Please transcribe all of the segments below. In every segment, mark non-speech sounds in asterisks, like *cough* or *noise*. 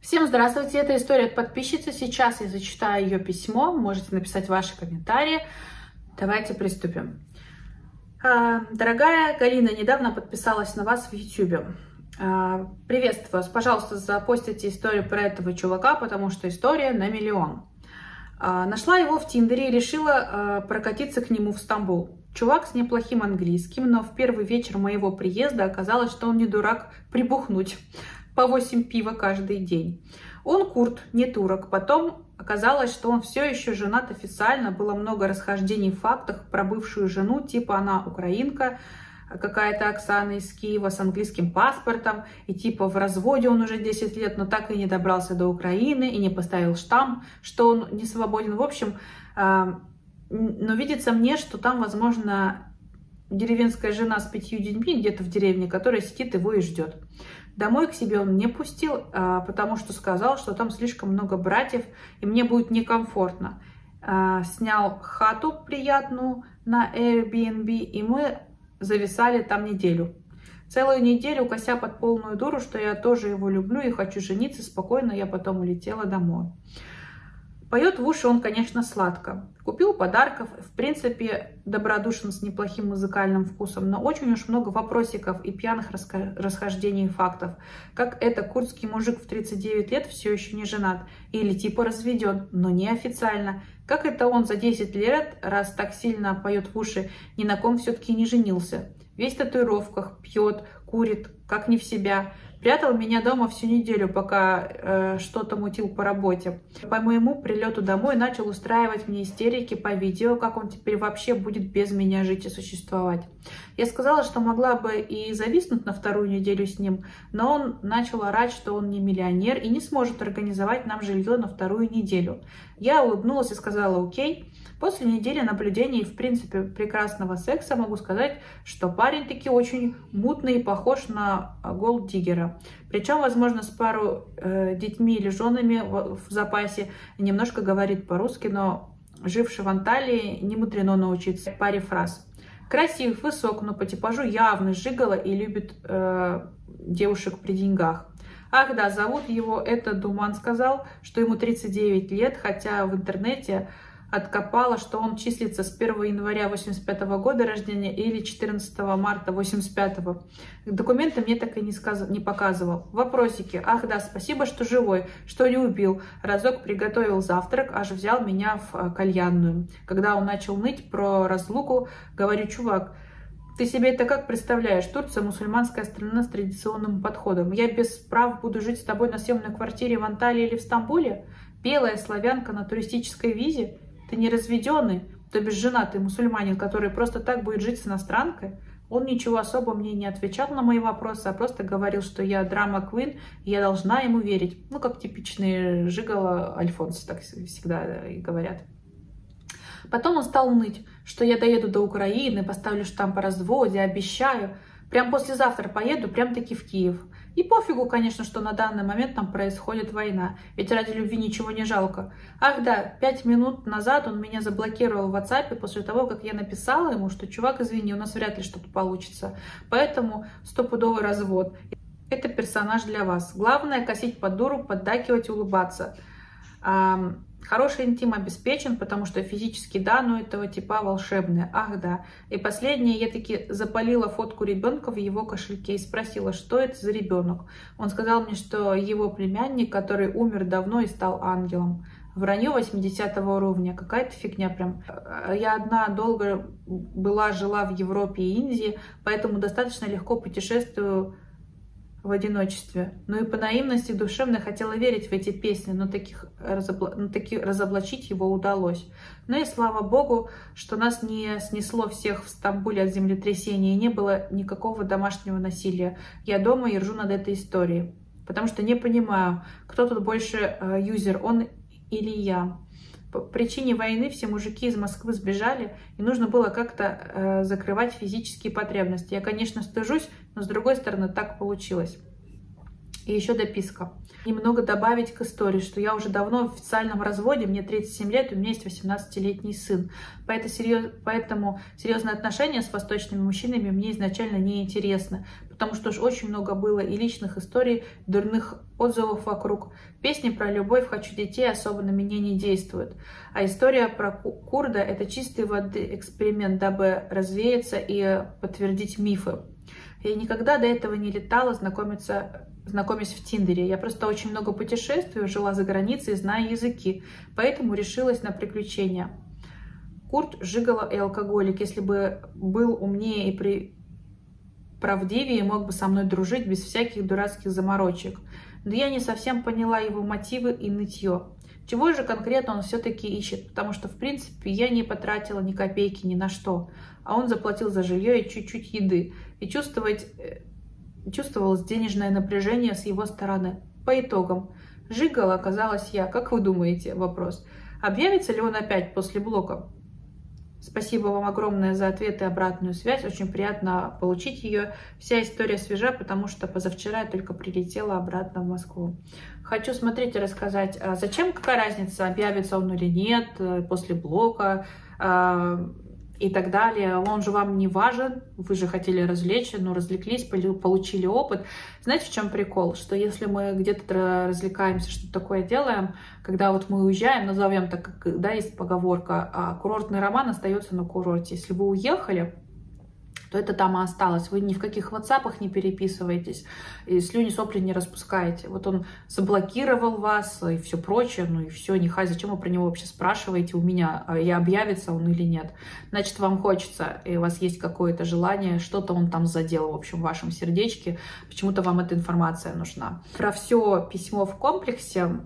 Всем здравствуйте, это история от подписчицы. Сейчас я зачитаю ее письмо, можете написать ваши комментарии. Давайте приступим. А, дорогая Галина, недавно подписалась на вас в YouTube. А, приветствую вас. Пожалуйста, запостите историю про этого чувака, потому что история на миллион. А, нашла его в Тиндере и решила прокатиться к нему в Стамбул. Чувак с неплохим английским, но в первый вечер моего приезда оказалось, что он не дурак прибухнуть по 8 пива каждый день. Он курт, не турок. Потом оказалось, что он все еще женат официально. Было много расхождений в фактах про бывшую жену, типа она украинка, какая-то Оксана из Киева с английским паспортом, и типа в разводе он уже 10 лет, но так и не добрался до Украины, и не поставил штамп, что он не свободен. В общем, а, но видится мне, что там, возможно, деревенская жена с пятью детьми где-то в деревне, которая сидит его и ждет. Домой к себе он не пустил, а, потому что сказал, что там слишком много братьев, и мне будет некомфортно. А, снял хату приятную на Airbnb, и мы зависали там неделю. Целую неделю кося под полную дуру, что я тоже его люблю и хочу жениться спокойно, я потом улетела домой. Поет в уши он, конечно, сладко. Купил подарков, в принципе, добродушен с неплохим музыкальным вкусом, но очень уж много вопросиков и пьяных расхождений фактов. Как это курдский мужик в 39 лет все еще не женат, или типа разведен, но не официально. Как это он за 10 лет, раз так сильно поет в уши, ни на ком все-таки не женился. Весь в татуировках, пьет, курит, как не в себя. Прятал меня дома всю неделю, пока э, что-то мутил по работе. По моему прилету домой начал устраивать мне истерики по видео, как он теперь вообще будет без меня жить и существовать. Я сказала, что могла бы и зависнуть на вторую неделю с ним, но он начал орать, что он не миллионер и не сможет организовать нам жилье на вторую неделю. Я улыбнулась и сказала «Окей». После недели наблюдений в принципе, прекрасного секса могу сказать, что парень таки очень мутный и похож на голддиггера. Причем, возможно, с пару э, детьми или женами в, в запасе немножко говорит по-русски, но живший в Анталии не мудрено научиться паре фраз. Красив, высок, но по типажу явно жигало и любит э, девушек при деньгах. Ах да, зовут его, это Думан сказал, что ему 39 лет, хотя в интернете откопала, что он числится с 1 января 85 года рождения или 14 марта 85. Документы мне так и не, сказ... не показывал. Вопросики. Ах да, спасибо, что живой, что не убил. Разок приготовил завтрак, аж взял меня в э, кальянную. Когда он начал ныть про разлуку, говорю, чувак, ты себе это как представляешь? Турция мусульманская страна с традиционным подходом. Я без прав буду жить с тобой на съемной квартире в Анталии или в Стамбуле? Белая славянка на туристической визе? Ты не разведенный, то бишь женатый мусульманин, который просто так будет жить с иностранкой. Он ничего особо мне не отвечал на мои вопросы, а просто говорил, что я драма Квин, и я должна ему верить. Ну, как типичные жигало Альфонсы так всегда и говорят. Потом он стал ныть, что я доеду до Украины, поставлю штамп о разводе, обещаю. Прям послезавтра поеду, прям таки в Киев. И пофигу, конечно, что на данный момент там происходит война, ведь ради любви ничего не жалко. Ах да, пять минут назад он меня заблокировал в WhatsApp после того, как я написала ему, что чувак, извини, у нас вряд ли что-то получится, поэтому стопудовый развод. Это персонаж для вас. Главное косить под дуру, поддакивать улыбаться. Хороший интим обеспечен, потому что физически, да, но этого типа волшебные. Ах, да. И последнее, я таки запалила фотку ребенка в его кошельке и спросила, что это за ребенок. Он сказал мне, что его племянник, который умер давно и стал ангелом. Вранье 80 уровня, какая-то фигня прям. Я одна долго была, жила в Европе и Индии, поэтому достаточно легко путешествую в одиночестве. Ну и по наивности душевной хотела верить в эти песни, но, таких разобла... но таки разоблачить его удалось. Ну и слава богу, что нас не снесло всех в Стамбуле от землетрясения, и не было никакого домашнего насилия. Я дома и ржу над этой историей, потому что не понимаю, кто тут больше э, юзер, он или я. По причине войны все мужики из Москвы сбежали, и нужно было как-то э, закрывать физические потребности. Я, конечно, стыжусь, но с другой стороны так получилось. И еще дописка. Немного добавить к истории, что я уже давно в официальном разводе, мне 37 лет, у меня есть 18-летний сын. Поэтому. Поэтому серьезные отношения с восточными мужчинами мне изначально не интересны, потому что уж очень много было и личных историй, дурных отзывов вокруг. Песни про любовь «Хочу детей» особо на меня не действуют. А история про Курда – это чистый воды эксперимент, дабы развеяться и подтвердить мифы. Я никогда до этого не летала знакомиться знакомясь в Тиндере. Я просто очень много путешествую, жила за границей, знаю языки, поэтому решилась на приключения. Курт жигало и алкоголик. Если бы был умнее и при... правдивее, мог бы со мной дружить без всяких дурацких заморочек. Но я не совсем поняла его мотивы и нытье. Чего же конкретно он все-таки ищет? Потому что, в принципе, я не потратила ни копейки ни на что. А он заплатил за жилье и чуть-чуть еды. И чувствовать э, чувствовалось денежное напряжение с его стороны. По итогам, Жигала оказалась я. Как вы думаете? Вопрос. Объявится ли он опять после блока? Спасибо вам огромное за ответ и обратную связь. Очень приятно получить ее. Вся история свежа, потому что позавчера я только прилетела обратно в Москву. Хочу смотреть и рассказать, а зачем, какая разница, объявится он или нет э, после блока, а, и так далее. Он же вам не важен, вы же хотели развлечь, ну, развлеклись, получили опыт. Знаете, в чем прикол? Что если мы где-то развлекаемся, что-то такое делаем, когда вот мы уезжаем, назовем так, да, есть поговорка, а курортный роман остается на курорте. Если вы уехали, то это там и осталось. Вы ни в каких WhatsApp не переписываетесь, и слюни сопли не распускаете. Вот он заблокировал вас и все прочее, ну и все, нехай, зачем вы про него вообще спрашиваете у меня, а и объявится он или нет. Значит, вам хочется, и у вас есть какое-то желание, что-то он там задел, в общем, в вашем сердечке, почему-то вам эта информация нужна. Про все письмо в комплексе,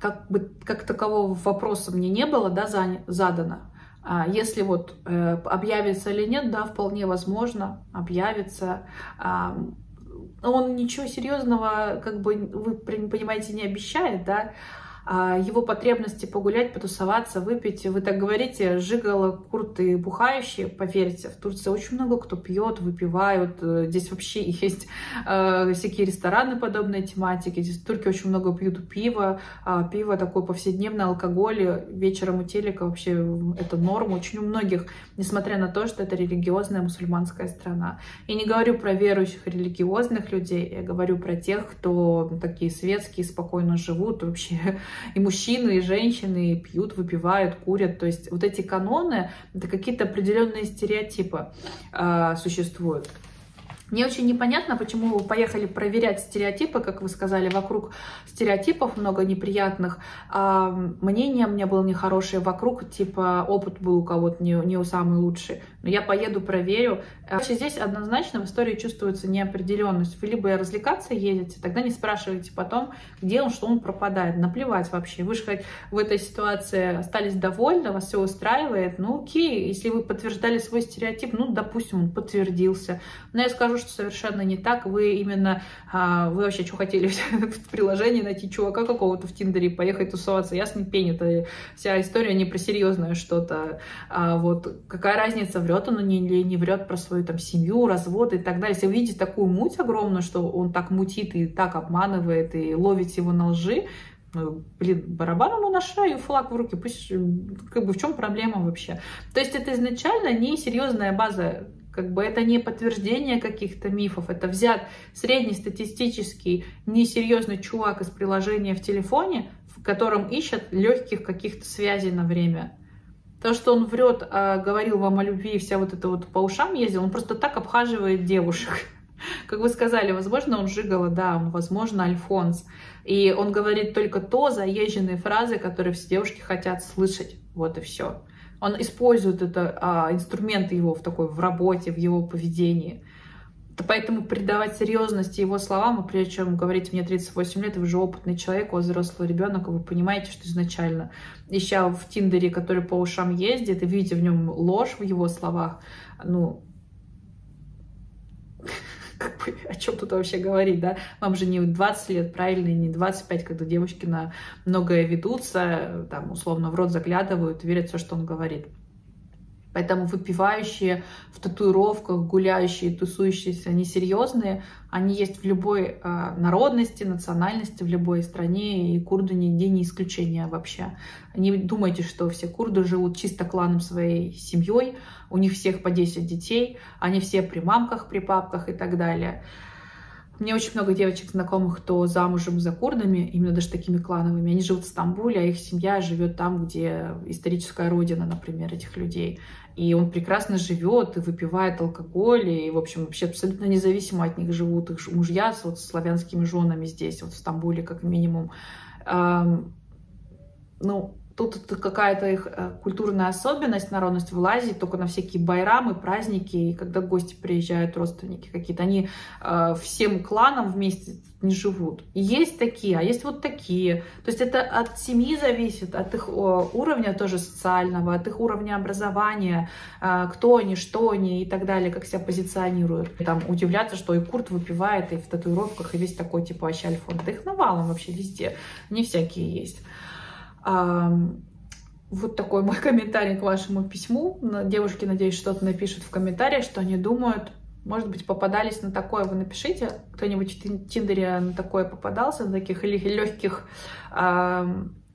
как бы как такового вопроса мне не было, да, задано. А если вот э, объявится или нет, да, вполне возможно, объявится. Он ничего серьезного, как бы, вы понимаете, не обещает, да, а, его потребности погулять, потусоваться, выпить. Вы так говорите, жигало, курты бухающие, поверьте, в Турции очень много кто пьет, выпивают. Здесь вообще *laughs* есть э, всякие рестораны подобной тематики. Здесь турки очень много пьют пива. А пиво такое повседневное, алкоголь. Вечером у телека вообще это норма. Очень у многих, несмотря на то, что это религиозная мусульманская страна. Я не говорю про верующих религиозных людей, я говорю про тех, кто такие светские, спокойно живут, вообще и мужчины, и женщины пьют, выпивают, курят. То есть вот эти каноны, это какие-то определенные стереотипы э, существуют. Мне очень непонятно, почему вы поехали проверять стереотипы, как вы сказали, вокруг стереотипов много неприятных. А мнение у меня было нехорошее вокруг, типа опыт был у кого-то не, не самый лучший. Но я поеду, проверю. Короче, здесь однозначно в истории чувствуется неопределенность. Вы либо развлекаться едете, тогда не спрашивайте потом, где он, что он пропадает. Наплевать вообще. Вы же хоть в этой ситуации остались довольны, вас все устраивает. Ну окей, если вы подтверждали свой стереотип, ну допустим, он подтвердился. Но я скажу, что совершенно не так. Вы именно, а, вы вообще что хотели *laughs* в приложении найти чувака какого-то в Тиндере, поехать тусоваться, ясный пень, это вся история не про серьезное что-то. А вот какая разница, врет он или не врет про свою там семью, развод и так далее. Если вы видите такую муть огромную, что он так мутит и так обманывает и ловит его на лжи, ну, блин, барабан ему на шею, флаг в руки, пусть, как бы в чем проблема вообще? То есть это изначально не серьезная база как бы это не подтверждение каких-то мифов, это взят среднестатистический несерьезный чувак из приложения в телефоне, в котором ищет легких каких-то связей на время. То, что он врет, а говорил вам о любви и вся вот это вот по ушам ездил, он просто так обхаживает девушек. *laughs* Как вы сказали, возможно, он жигало, да, он, возможно, Альфонс. И он говорит только то, заезженные фразы, которые все девушки хотят слышать. Вот и все. Он использует это, а, инструменты его в такой, в работе, в его поведении. Поэтому придавать серьезности его словам, и прежде чем говорить, мне 38 лет, вы же опытный человек, у вас взрослый ребенок, вы понимаете, что изначально, ища в Тиндере, который по ушам ездит, и видите в нем ложь в его словах, ну, как бы, о чем тут вообще говорить, да? Вам же не 20 лет, правильно, и не 25, когда девушки на многое ведутся, там, условно, в рот заглядывают, верят все, что он говорит. Поэтому выпивающие в татуировках, гуляющие, тусующиеся, они серьезные, они есть в любой э, народности, национальности, в любой стране, и курды нигде не исключение вообще. Не думайте, что все курды живут чисто кланом своей семьей, у них всех по 10 детей, они все при мамках, при папках и так далее. Меня очень много девочек знакомых, кто замужем за курдами, именно даже такими клановыми. Они живут в Стамбуле, а их семья живет там, где историческая родина, например, этих людей. И он прекрасно живет и выпивает алкоголь, и, в общем, вообще абсолютно независимо от них живут их мужья с вот славянскими женами здесь, вот в Стамбуле, как минимум. Ну, Тут какая-то их э, культурная особенность, народность вылазит только на всякие байрамы, праздники, и когда гости приезжают, родственники какие-то, они э, всем кланам вместе не живут. есть такие, а есть вот такие. То есть это от семьи зависит, от их уровня тоже социального, от их уровня образования, э, кто они, что они и так далее, как себя позиционируют. И там удивляться, что и Курт выпивает, и в татуировках, и весь такой типа ащальфон. Да их навалом вообще везде, не всякие есть. Вот такой мой *laughs* комментарий к вашему письму. Девушки, надеюсь, что-то напишут в комментариях, что они думают. Может быть, попадались на такое, вы напишите. Кто-нибудь в Тиндере на такое попадался, на таких легких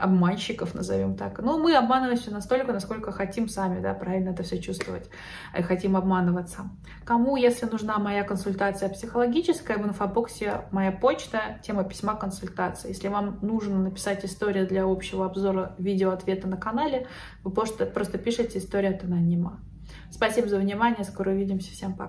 обманщиков, назовем так. Но мы обманываемся настолько, насколько хотим сами, да, правильно это все чувствовать, и хотим обманываться. Кому, если нужна моя консультация психологическая, в инфобоксе моя почта, тема письма консультации. Если вам нужно написать историю для общего обзора видео-ответа на канале, вы просто, просто пишите история от анонима. Спасибо за внимание, скоро увидимся, всем пока.